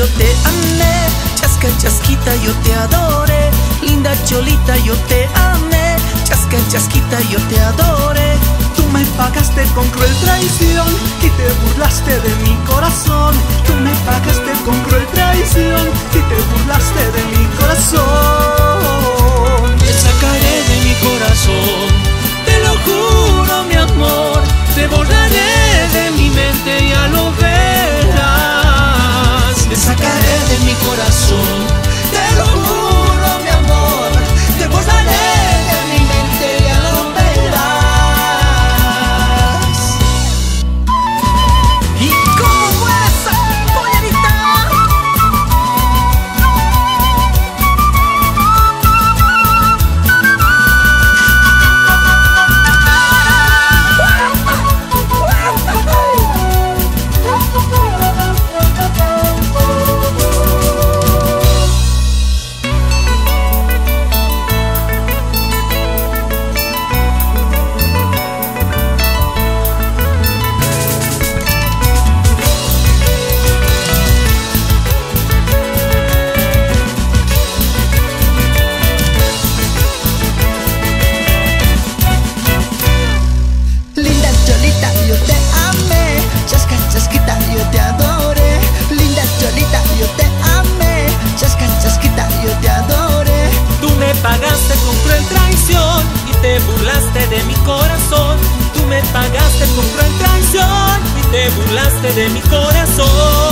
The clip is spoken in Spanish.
yo te amé, chasca chasquita yo te adoré, linda cholita yo te amé, chasca chasquita yo te adoré. Tú me pagaste con cruel traición y te burlaste de mi corazón. Tú me pagaste con cruel traición y te burlaste de mi corazón. Chasca, chasquita, yo te adoré. Linda Cholita, yo te amé. Chasca, chasquita, yo te adoré. Tú me pagaste con cruel traición y te burlaste de mi corazón. Tú me pagaste con cruel traición y te burlaste de mi corazón.